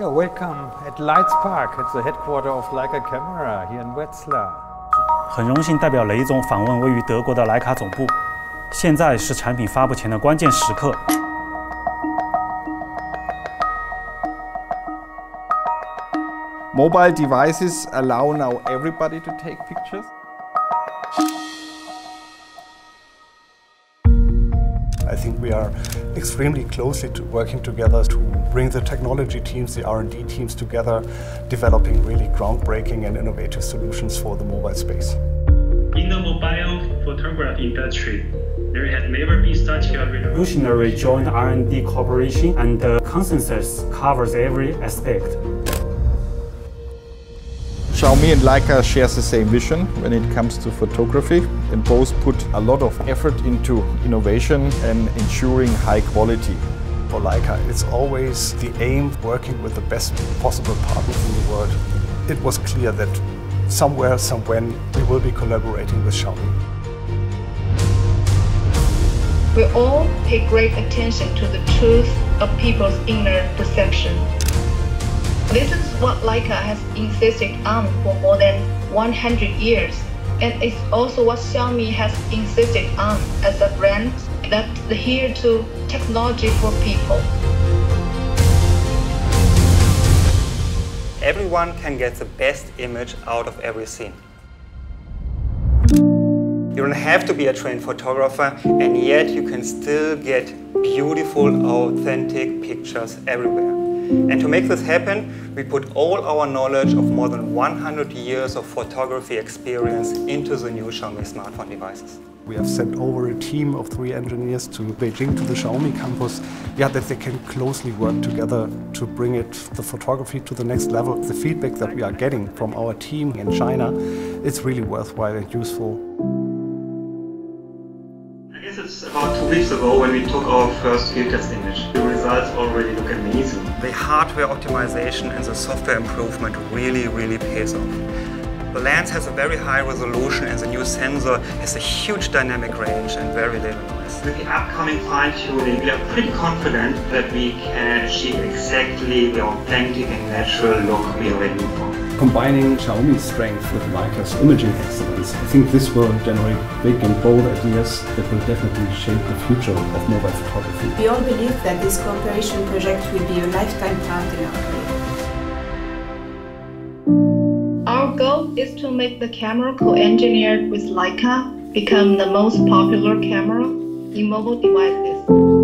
Yeah, welcome at Leitz Park. It's the headquarters of Leica Camera here in Wetzlar. 很荣幸代表雷总访问位于德国的徕卡总部。现在是产品发布前的关键时刻。Mobile devices allow now everybody to take pictures. I think we are extremely closely to working together to bring the technology teams, the R&D teams together, developing really groundbreaking and innovative solutions for the mobile space. In the mobile photography industry, there has never been such a revolutionary joint R&D cooperation and the consensus covers every aspect. Xiaomi and Leica shares the same vision when it comes to photography and both put a lot of effort into innovation and ensuring high quality. For Leica, it's always the aim working with the best possible partners in the world. It was clear that somewhere, somewhen, we will be collaborating with Xiaomi. We all pay great attention to the truth of people's inner perception. This is what Leica has insisted on for more than 100 years, and it's also what Xiaomi has insisted on as a brand that's adhere to technology for people. Everyone can get the best image out of every scene. You don't have to be a trained photographer, and yet you can still get beautiful, authentic pictures everywhere. And to make this happen, we put all our knowledge of more than 100 years of photography experience into the new Xiaomi smartphone devices. We have sent over a team of three engineers to Beijing to the Xiaomi campus, yeah, that they can closely work together to bring it, the photography to the next level. The feedback that we are getting from our team in China, it's really worthwhile and useful. It's about two weeks ago when we took our first field test image. The results already look amazing. The hardware optimization and the software improvement really, really pays off. The lens has a very high resolution and the new sensor has a huge dynamic range and very little noise. With the upcoming fine-tuning, we are pretty confident that we can achieve exactly the authentic and natural look we are aiming for. Combining Xiaomi's strength with Leica's imaging excellence, I think this will generate big and bold ideas that will definitely shape the future of mobile photography. We all believe that this cooperation project will be a lifetime part in our career. Our goal is to make the camera co-engineered with Leica become the most popular camera in mobile devices.